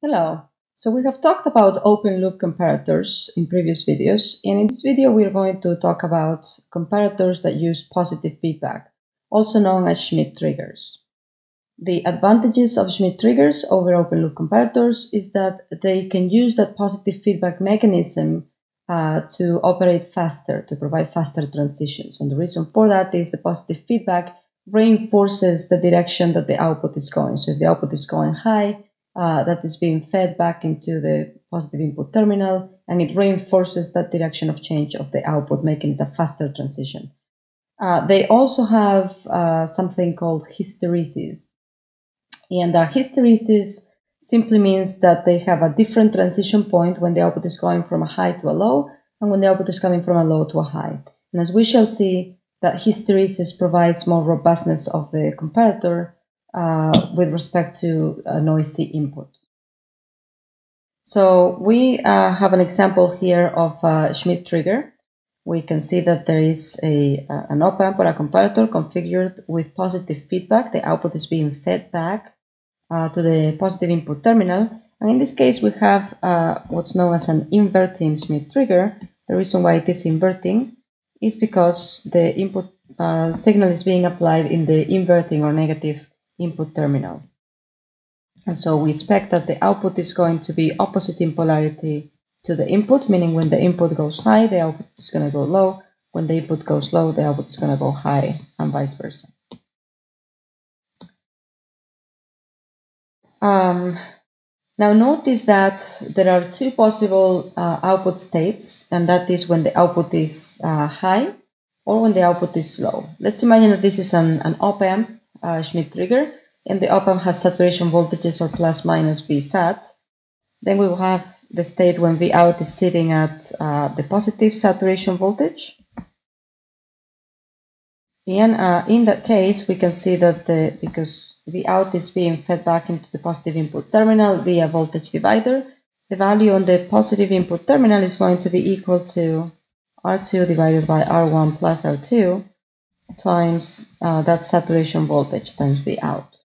Hello. So we have talked about open loop comparators in previous videos, and in this video we're going to talk about comparators that use positive feedback, also known as Schmitt triggers. The advantages of Schmitt triggers over open loop comparators is that they can use that positive feedback mechanism uh, to operate faster, to provide faster transitions. And the reason for that is the positive feedback reinforces the direction that the output is going. So if the output is going high, uh, that is being fed back into the positive input terminal, and it reinforces that direction of change of the output, making it a faster transition. Uh, they also have uh, something called hysteresis. And uh, hysteresis simply means that they have a different transition point when the output is going from a high to a low and when the output is coming from a low to a high. And as we shall see, that hysteresis provides more robustness of the comparator uh, with respect to noisy input. So we uh, have an example here of a Schmitt trigger. We can see that there is a, an op-amp or a comparator configured with positive feedback. The output is being fed back uh, to the positive input terminal. And in this case, we have uh, what's known as an inverting Schmitt trigger. The reason why it is inverting is because the input uh, signal is being applied in the inverting or negative input terminal. And so we expect that the output is going to be opposite in polarity to the input, meaning when the input goes high, the output is going to go low. When the input goes low, the output is going to go high, and vice versa. Um, now notice that there are two possible uh, output states, and that is when the output is uh, high or when the output is low. Let's imagine that this is an, an op-amp uh, Schmitt trigger, and the op-amp has saturation voltages or plus minus Vsat. Then we will have the state when V out is sitting at uh, the positive saturation voltage. And uh, in that case, we can see that the because V out is being fed back into the positive input terminal via voltage divider, the value on the positive input terminal is going to be equal to R2 divided by R1 plus R2, times uh, that saturation voltage times V out.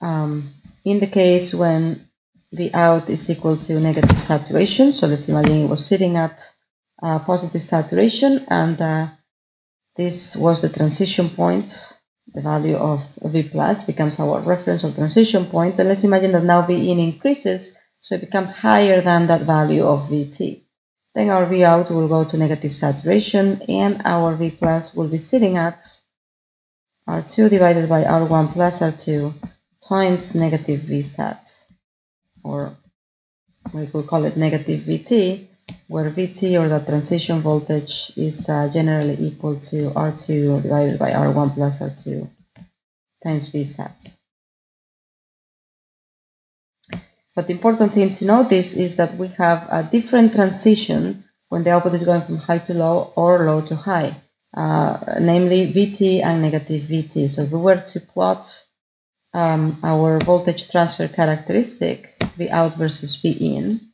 Um, in the case when V out is equal to negative saturation, so let's imagine it was sitting at uh, positive saturation and uh, this was the transition point, the value of V plus becomes our reference or transition point, and let's imagine that now V in increases, so it becomes higher than that value of Vt. Then our V out will go to negative saturation and our V plus will be sitting at R2 divided by R1 plus R2 times negative V sat or we could call it negative Vt where Vt or the transition voltage is uh, generally equal to R2 divided by R1 plus R2 times Vsat. But the important thing to notice is that we have a different transition when the output is going from high to low or low to high, uh, namely Vt and negative Vt. So if we were to plot um, our voltage transfer characteristic, V out versus V in,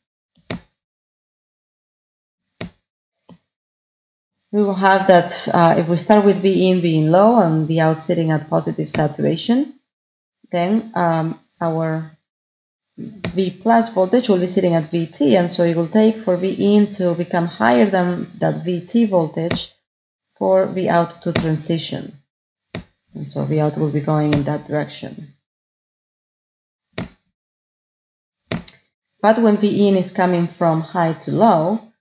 we will have that uh, if we start with V in being low and V out sitting at positive saturation, then um, our V plus voltage will be sitting at Vt, and so it will take for V in to become higher than that Vt voltage for V out to transition. And so V out will be going in that direction. But when V in is coming from high to low,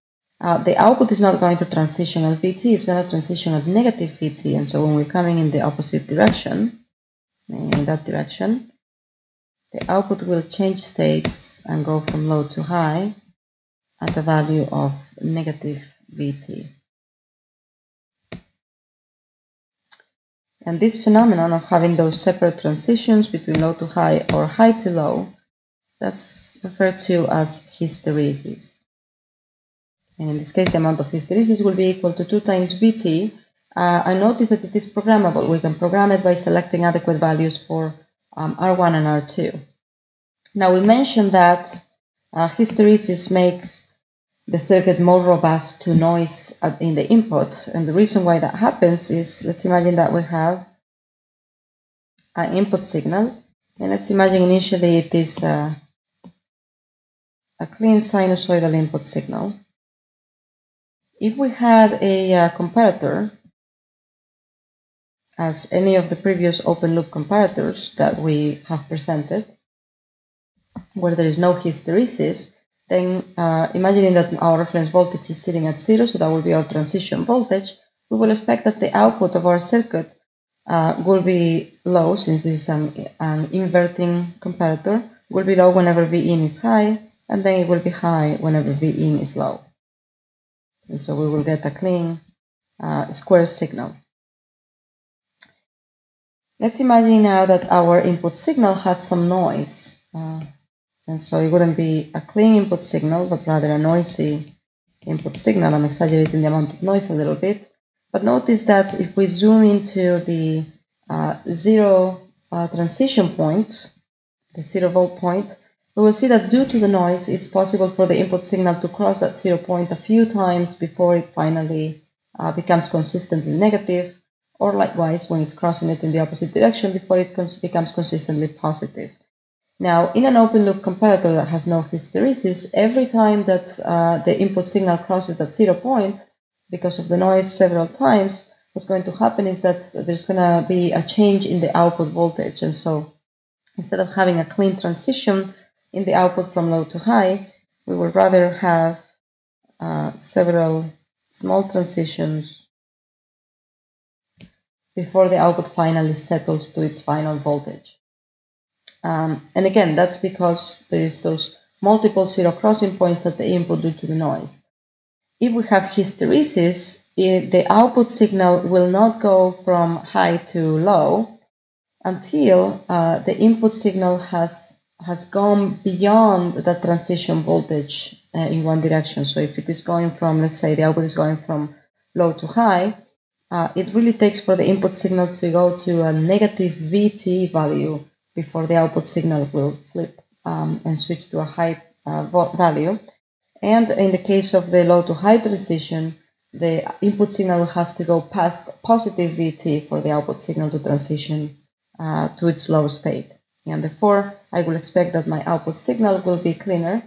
uh, the output is not going to transition at Vt, it's going to transition at negative Vt. And so when we're coming in the opposite direction, in that direction, the output will change states and go from low to high at the value of negative Vt. And this phenomenon of having those separate transitions between low to high or high to low, that's referred to as hysteresis. And in this case, the amount of hysteresis will be equal to 2 times Vt. Uh, I notice that it is programmable. We can program it by selecting adequate values for um, R1 and R2. Now we mentioned that uh, hysteresis makes the circuit more robust to noise in the input. And the reason why that happens is, let's imagine that we have an input signal And let's imagine initially it is a, a clean sinusoidal input signal. If we had a uh, comparator, as any of the previous open loop comparators that we have presented, where there is no hysteresis, then uh, imagining that our reference voltage is sitting at zero, so that will be our transition voltage, we will expect that the output of our circuit uh, will be low, since this is an, an inverting comparator, will be low whenever V in is high, and then it will be high whenever V in is low. And so we will get a clean uh, square signal. Let's imagine now that our input signal had some noise. Uh, and so it wouldn't be a clean input signal, but rather a noisy input signal. I'm exaggerating the amount of noise a little bit. But notice that if we zoom into the uh, zero uh, transition point, the zero volt point, we will see that due to the noise, it's possible for the input signal to cross that zero point a few times before it finally uh, becomes consistently negative, or likewise when it's crossing it in the opposite direction before it cons becomes consistently positive. Now, in an open loop comparator that has no hysteresis, every time that uh, the input signal crosses that zero point, because of the noise several times, what's going to happen is that there's going to be a change in the output voltage. And so instead of having a clean transition in the output from low to high, we would rather have uh, several small transitions before the output finally settles to its final voltage. Um, and again, that's because there is those multiple zero crossing points at the input due to the noise. If we have hysteresis, it, the output signal will not go from high to low until uh, the input signal has has gone beyond the transition voltage uh, in one direction. So if it is going from, let's say the output is going from low to high, uh, it really takes for the input signal to go to a negative VT value before the output signal will flip um, and switch to a high uh, value. And in the case of the low to high transition, the input signal will have to go past positive VT for the output signal to transition uh, to its low state. And therefore, I will expect that my output signal will be cleaner.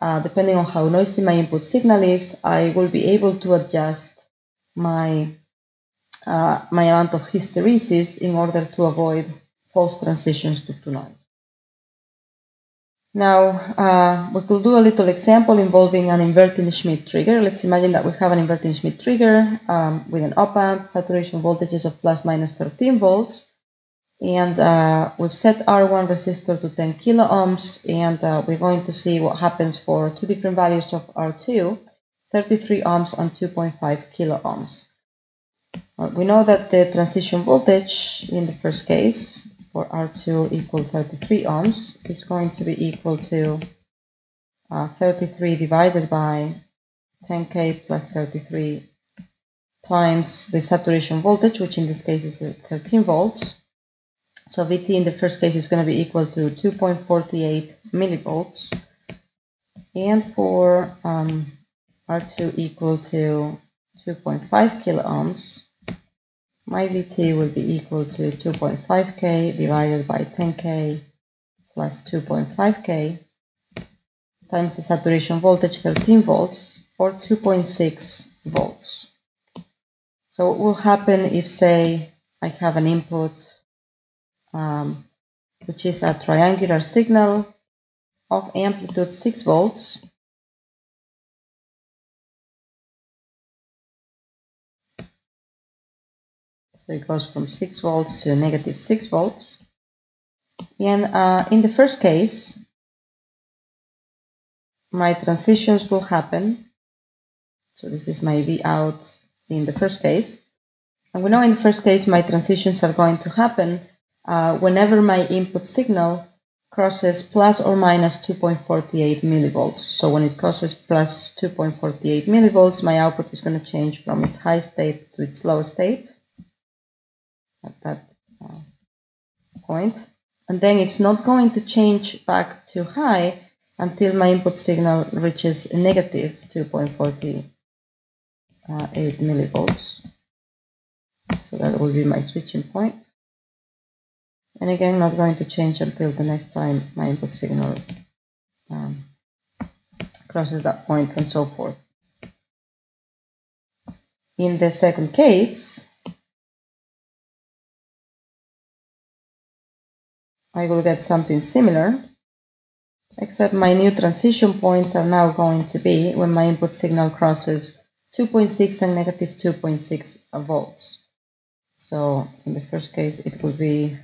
Uh, depending on how noisy my input signal is, I will be able to adjust my, uh, my amount of hysteresis in order to avoid false transitions to, to noise. Now, uh, we could do a little example involving an inverting Schmitt trigger. Let's imagine that we have an inverting Schmitt trigger um, with an op-amp, saturation voltages of plus minus 13 volts. And uh, we've set R1 resistor to 10 kilo ohms, and uh, we're going to see what happens for two different values of R2, 33 ohms and 2.5 kilo ohms. We know that the transition voltage in the first case for R2 equal 33 ohms is going to be equal to uh, 33 divided by 10k plus 33 times the saturation voltage, which in this case is 13 volts. So Vt in the first case is going to be equal to 2.48 millivolts. And for um, R2 equal to 2.5 kilo ohms, my Vt will be equal to 2.5k divided by 10k plus 2.5k times the saturation voltage 13 volts or 2.6 volts. So what will happen if say I have an input um, which is a triangular signal of amplitude 6 volts So it goes from 6 volts to negative 6 volts. And uh, in the first case, my transitions will happen. So this is my V out in the first case. And we know in the first case my transitions are going to happen uh, whenever my input signal crosses plus or minus 2.48 millivolts. So when it crosses plus 2.48 millivolts, my output is going to change from its high state to its low state at that uh, point. And then it's not going to change back to high until my input signal reaches negative 2.48 uh, millivolts. So that will be my switching point. And again, not going to change until the next time my input signal um, crosses that point and so forth. In the second case, I will get something similar, except my new transition points are now going to be when my input signal crosses 2.6 and negative 2.6 volts. So in the first case, it will be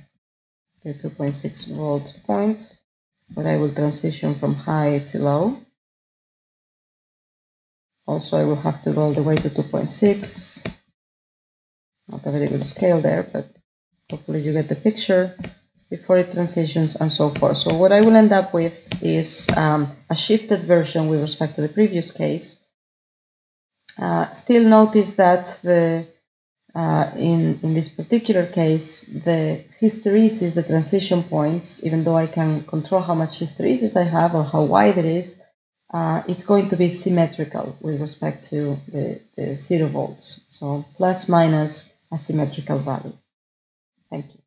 the 2.6 volt point, where I will transition from high to low. Also, I will have to go all the way to 2.6. Not a very good scale there, but hopefully you get the picture before it transitions and so forth. So what I will end up with is um, a shifted version with respect to the previous case. Uh, still notice that the uh, in, in this particular case, the hysteresis, the transition points, even though I can control how much hysteresis I have or how wide it is, uh, it's going to be symmetrical with respect to the, the zero volts. So plus minus a symmetrical value. Thank you.